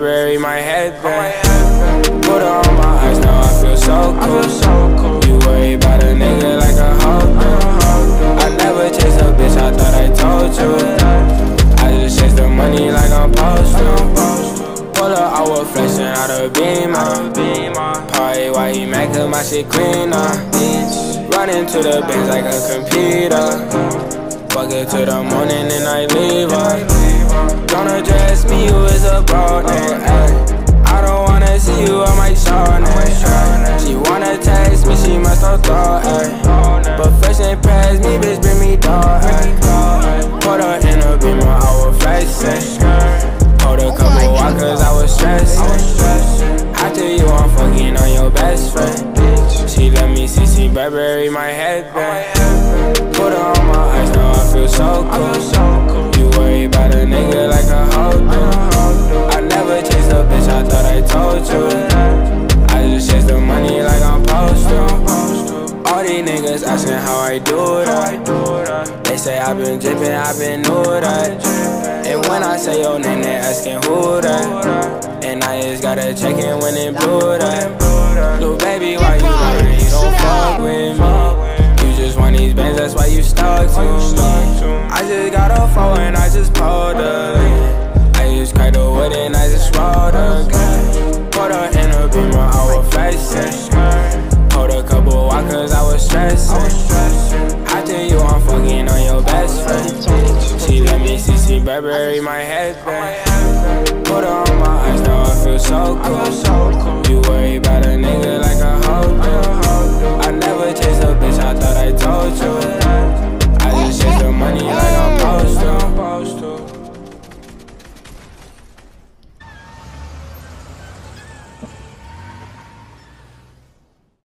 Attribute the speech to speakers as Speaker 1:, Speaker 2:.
Speaker 1: Burberry, my headband. Put on my eyes, now I feel so cool. You worry about a nigga like a hoe. I never chased a bitch, I thought I told you. I just chase the money like I'm posted. Pull up, I was flexing out a beam. Probably why he mad cause my shit cleaner. Run into the bench like a computer. Fuck it till the morning and I leave her. Don't address me, you is a broad name. I don't wanna see you on my Chardonnay. She wanna text me, she must have thought. Ay. But and pass me, bitch, bring me dog. Put her in a beamer, I was flexing. Hold a couple walkers, I was stressing. After you, I'm fucking on your best friend. Bitch. She let me see, see Burberry, my headband. Put her on my eyes, now I feel so cool. Niggas asking how I do that. Uh. They say I've been drippin', I've been new that. Uh. And when I say your name, they asking who that. And I just gotta check in when it blew that. Uh. Little baby, why you lying? You don't fuck with me. You just want these bands, that's why you stuck to me. I just got a phone and I just pulled up. Burberry, my headband. Put her on my eyes, now I feel so cool.